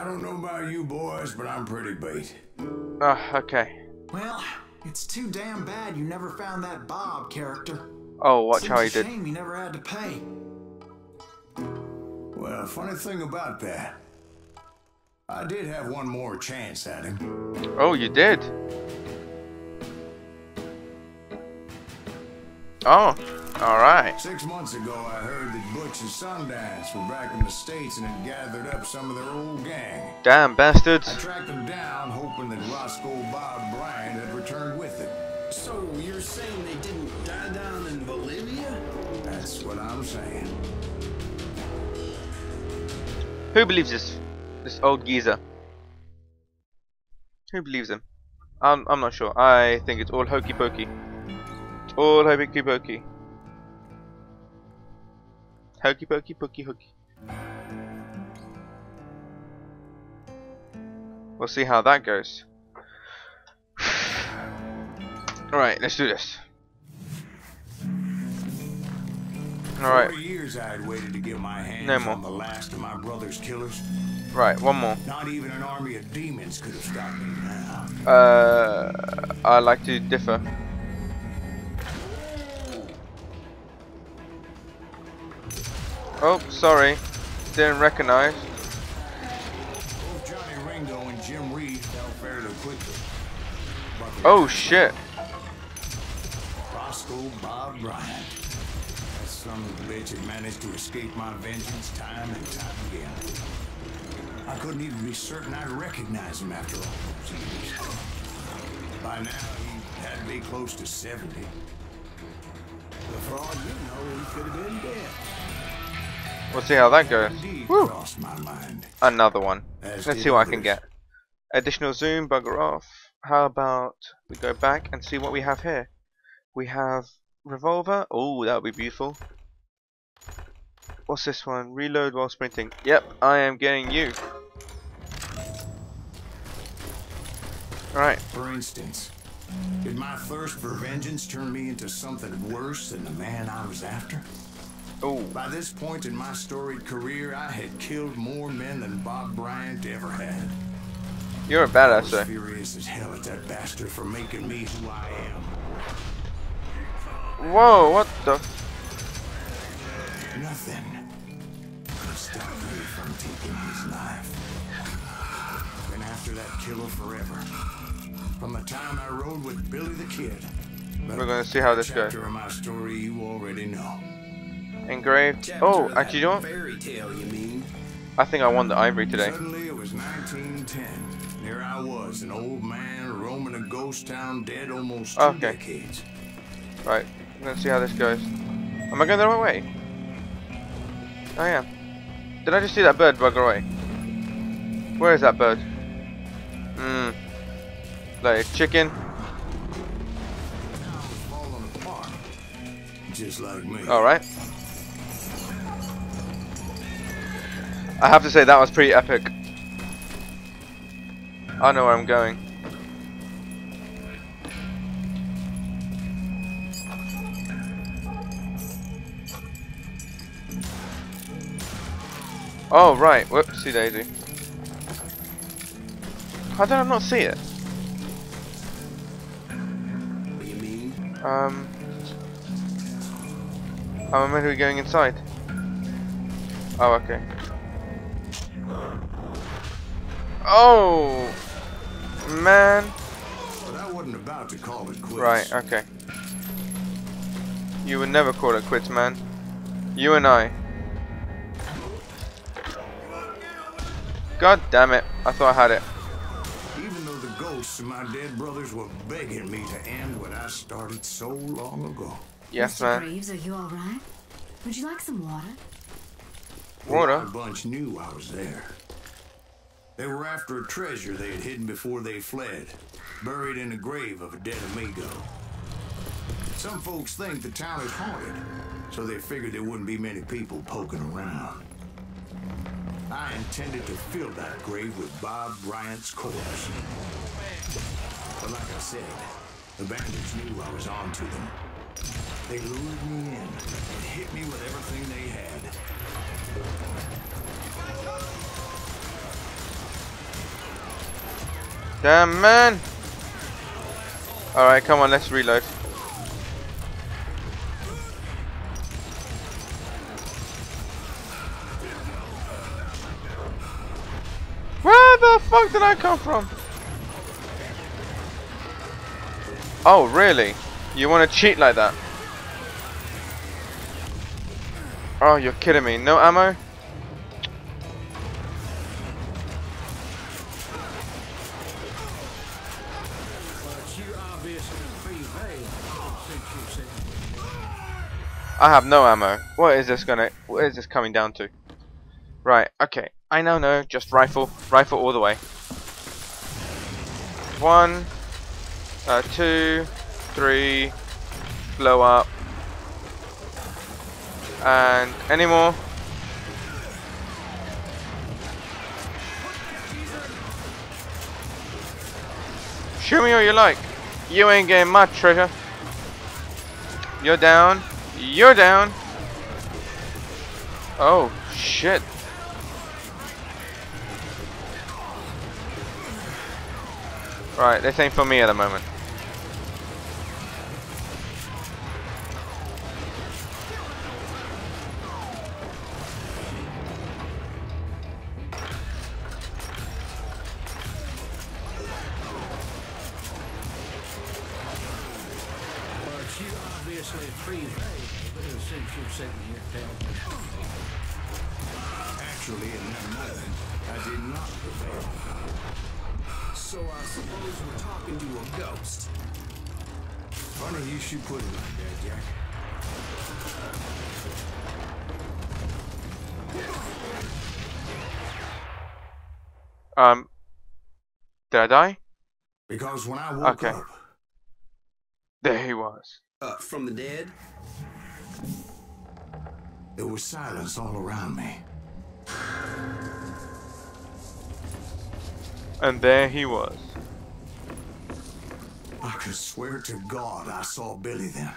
I don't know about you boys, but I'm pretty beat. Ah, okay. Well, it's too damn bad you never found that Bob character. Oh, watch Seems how he did. shame he never had to pay. Well, funny thing about that, I did have one more chance at him. Oh, you did. Oh, alright. Six months ago, I heard that Butch and Sundance were back in the States and had gathered up some of their old gang. Damn bastards. I tracked them down, hoping that Roscoe Bob Bryant had returned with them. So you're saying they didn't die down in Bolivia? That's what I'm saying. Who believes this? This old geezer. Who believes him? I'm, I'm not sure. I think it's all hokey pokey. It's all hokey pokey. Hokey pokey pokey hokey. We'll see how that goes. Alright, let's do this. Alright, years, I had waited to get my hands No more. on the last of my brother's killers. right, one more. Not even an army of demons could have stopped me now. Uh, I like to differ. Oh, sorry. Didn't recognize. Both Johnny Ringo and Jim Reed fell fairly quickly. Oh, shit. Roscoe Bob Bryant. That son of a bitch had managed to escape my vengeance time and time again. I couldn't even be certain I'd recognize him after all those years. By now, he had to be close to 70. But for all you know, he could have been dead. We'll see how that goes. Woo. my mind. Another one. As Let's see what I can get. Additional zoom, bugger off. How about we go back and see what we have here? We have revolver. Oh, that would be beautiful. What's this one? Reload while sprinting. Yep, I am getting you. Alright, For instance, did my thirst for vengeance turn me into something worse than the man I was after? Oh, By this point in my storied career, I had killed more men than Bob Bryant ever had. you're a badass, was sir. furious as hell at that bastard for making me who I am. Whoa, what the? Nothing could stop me from taking his life. Been after that killer forever. From the time I rode with Billy the Kid. But We're gonna see how this goes. chapter of my story you already know. Engraved. Chapter Oh, actually, you know what? Fairy tale, you mean? I think I won the ivory today. Suddenly it was 1910. There I was, an old man roaming a ghost town dead almost two Okay. decades. Right, let's see how this goes. Am I going the right way? I am. Did I just see that bird bugger away? Where is that bird? Hmm. Like a chicken? Now I was falling apart. Just like me. Alright. I have to say that was pretty epic. I know where I'm going. Oh right, whoopsie daisy. How did I not see it? What you mean? Um, am I meant to be going inside? Oh, okay. Oh, it quits. Right, okay. You would never call it quits, man. You and I. God damn it. I thought I had it. Even though the ghosts of my dead brothers were begging me to end what I started so long ago. Yes, Mr. man. Greaves, are you alright? Would you like some water? Water? Wild bunch knew I was there. They were after a treasure they had hidden before they fled, buried in the grave of a dead amigo. Some folks think the town is haunted, so they figured there wouldn't be many people poking around. I intended to fill that grave with Bob Bryant's corpse. But like I said, the bandits knew I was on to them. They lured me in and hit me with everything they had. Damn man! Alright, come on, let's reload. Where the fuck did I come from? Oh, really? You want to cheat like that? Oh, you're kidding me. No ammo? I have no ammo. What is this gonna? What is this coming down to? Right. Okay. I now know. No. Just rifle. Rifle all the way. One. Uh, two. Three. Blow up. And any more? Shoot me all you like. You ain't getting my treasure. You're down. You're down. Oh, shit. Right, this ain't for me at the moment. Actually, in that moment, I did not prevail. So I suppose we're talking to a ghost. Funny you should put it like that, Jack. Um, did I die? Because when I woke Okay. up, There he was. Uh, from the dead? there was silence all around me. And there he was. I could swear to God I saw Billy then.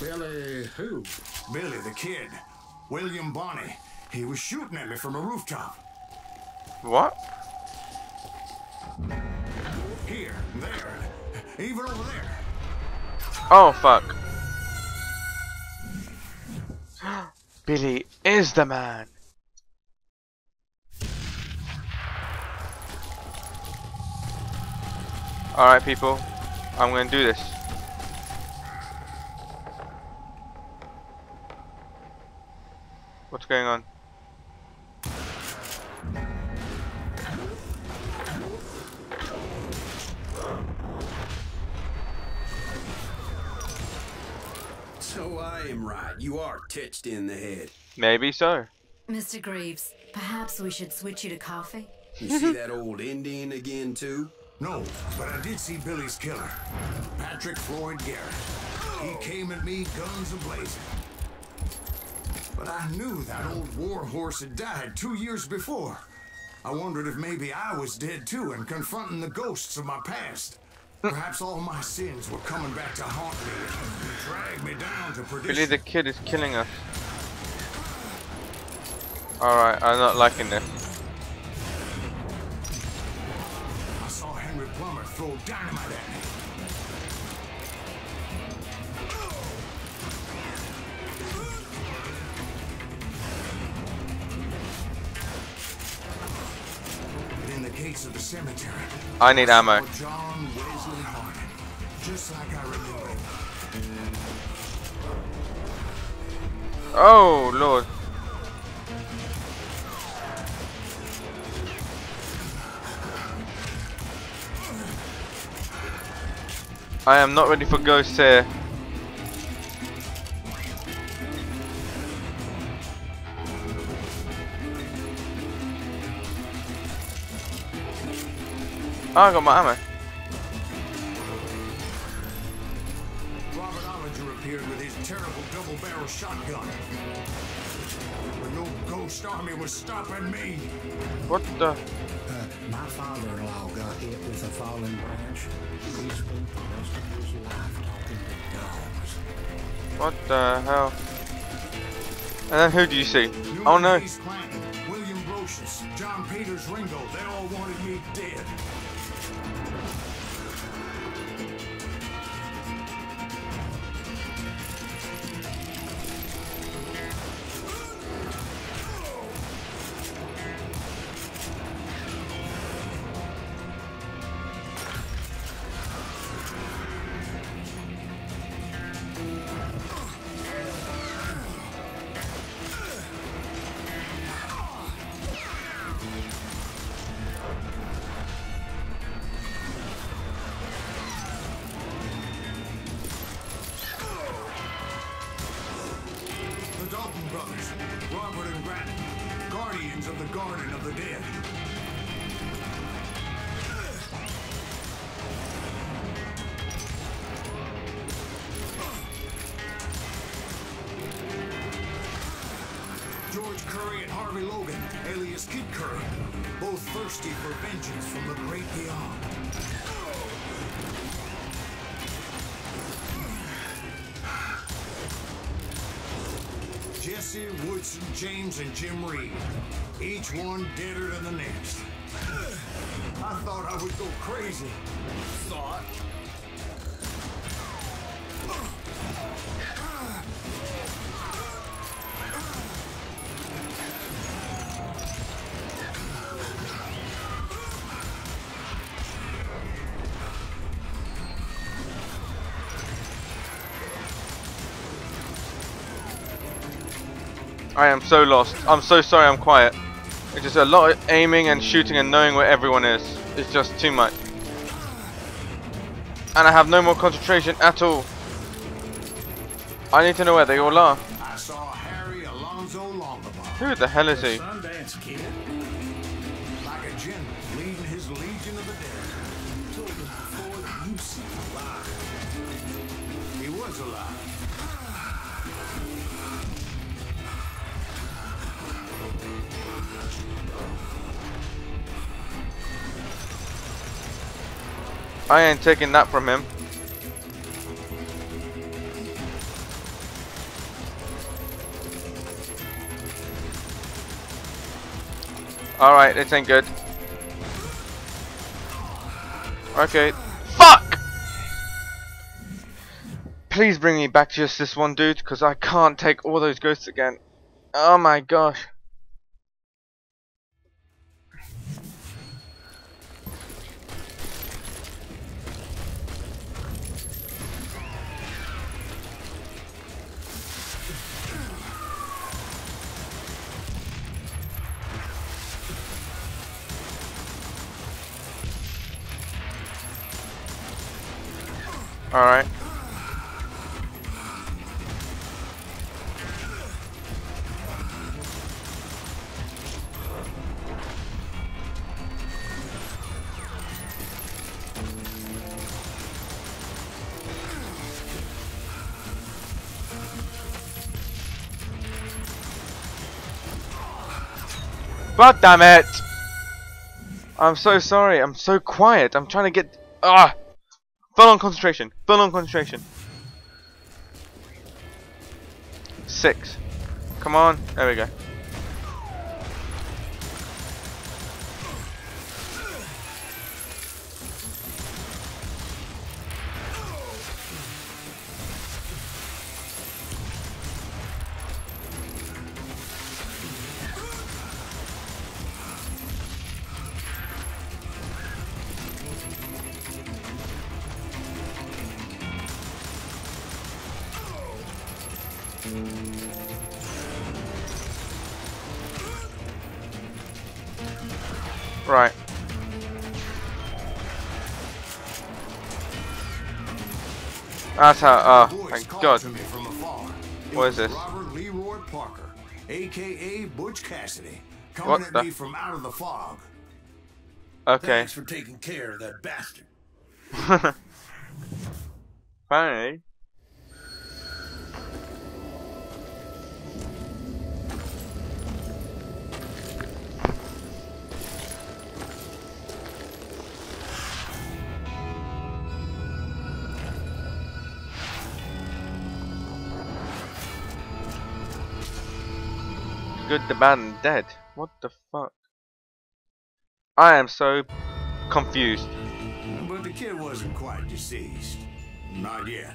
Billy who? Billy, the kid. William Bonney. He was shooting at me from a rooftop. What? Here, there, even over there. Oh, fuck. Billy is the man. Alright, people. I'm gonna do this. What's going on? So I am right. You are titched in the head. Maybe so. Mr. Greaves, perhaps we should switch you to coffee? You see that old Indian again, too? No, but I did see Billy's killer, Patrick Floyd Garrett. He came at me guns ablazing. But I knew that old war horse had died two years before. I wondered if maybe I was dead too and confronting the ghosts of my past. Perhaps all my sins were coming back to haunt me and drag me down to Billy the kid is killing us. Alright, I'm not liking this. Throw dynamite at me. In the gates of the cemetery, I need ammo. John Wesley Hardin, just like I remember. Oh, Lord. I am not ready for ghosts here. Oh, I got my ammo. Robert Olinger appeared with his terrible double-barrel shotgun. But no ghost army was stopping me. What the? Uh, my father-in-law got hit with a fallen branch. He spent the rest of his life talking to dogs. What the hell? And then who do you see? New Oh no. Clanton, William Brocius, Judas, John Peters, Ringo, they all wanted me dead. Guardians of the Garden of the Dead. George Curry and Harvey Logan, alias Kid Curry, both thirsty for vengeance from the great beyond. Jesse, Woodson, James, and Jim Reed. Each one deader than the next. I thought I would go crazy. Thought? I am so lost. I'm so sorry I'm quiet. It's just a lot of aiming and shooting and knowing where everyone is. It's just too much. And I have no more concentration at all. I need to know where they all are. I saw Harry Who the hell is he? Like a general leading his legion of the dead. Told us before that you see alive. He was alive. I ain't taking that from him. Alright, this ain't good. Okay. Fuck! Please bring me back to just this one dude, because I can't take all those ghosts again. Oh my gosh. Alright. God damn it! I'm so sorry. I'm so quiet. I'm trying to get ah full on concentration. Full on concentration. Six. Come on. There we go. That's how. Oh, thank God. to me from afar. It What is this? Parker, aka Butch Cassidy, coming What at the- me from out of the fog. Okay. Thanks for taking care of that bastard. Finally. Good, the bad, and dead. What the fuck? I am so confused. But the kid wasn't quite deceased. Not yet.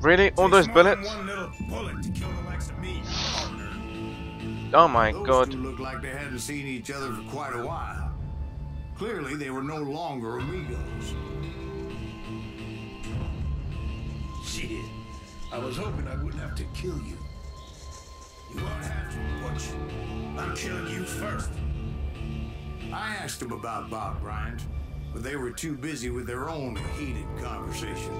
Really? All those Takes more than bullets? Bullet to kill the likes of me. Oh my Those god. looked like they hadn't seen each other for quite a while. Clearly, they were no longer amigos. Shit. I was hoping I wouldn't have to kill you. You won't have to, Butch. I'm killing you first. I asked them about Bob Bryant, but they were too busy with their own heated conversation.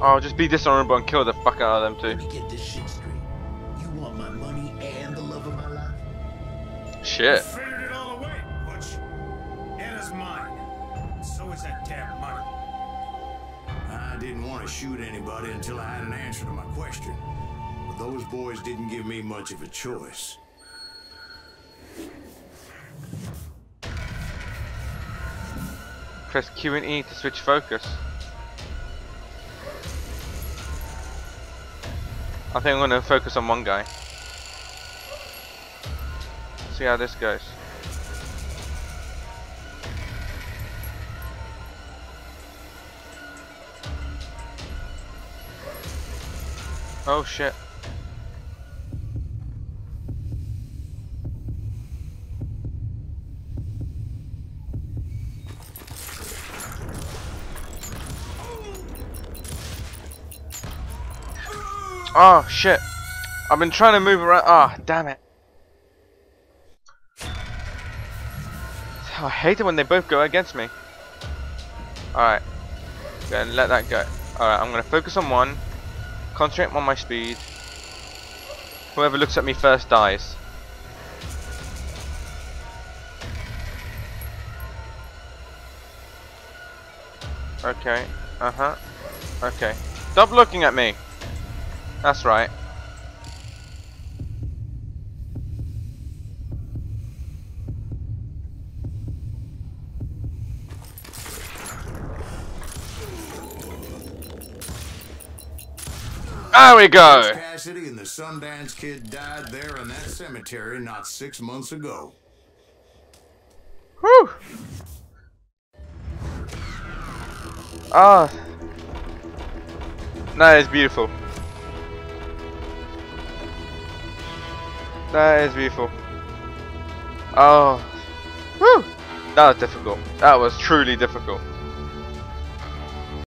Oh, just be dishonorable and kill the fuck out of them Let too. me get this shit straight. You want my money and the love of my life? Shit. Figured it all away, Butch. Anna's mine. So is that damn money. I didn't want to shoot anybody until I had an answer to my question. Those boys didn't give me much of a choice. Press Q and E to switch focus. I think I'm gonna focus on one guy. See how this goes. Oh shit. Oh shit. I've been trying to move around. Ah, damn it. I hate it when they both go against me. Alright. Then let that go. Alright, I'm gonna focus on one. Concentrate on my speed. Whoever looks at me first dies. Okay. Uh-huh. Okay. Stop looking at me. That's right. There we go. Cassidy and the Sundance Kid died there in that cemetery not six months ago. Whew. Ah. That is beautiful. That is beautiful. Oh. Whew. That was difficult. That was truly difficult.